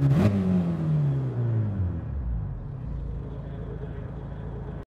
Mm-hmm.